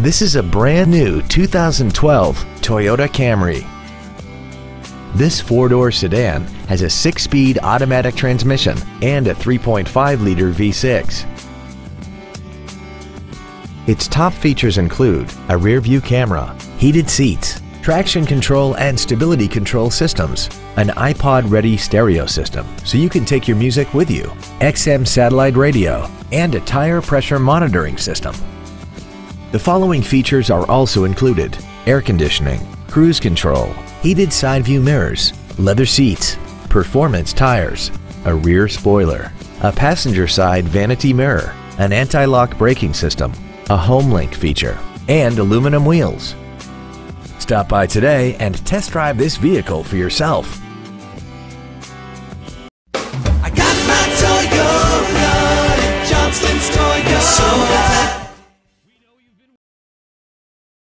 This is a brand new 2012 Toyota Camry. This four-door sedan has a six-speed automatic transmission and a 3.5-liter V6. Its top features include a rear-view camera, heated seats, traction control and stability control systems, an iPod-ready stereo system so you can take your music with you, XM satellite radio, and a tire pressure monitoring system. The following features are also included. Air conditioning, cruise control, heated side view mirrors, leather seats, performance tires, a rear spoiler, a passenger side vanity mirror, an anti-lock braking system, a HomeLink feature, and aluminum wheels. Stop by today and test drive this vehicle for yourself.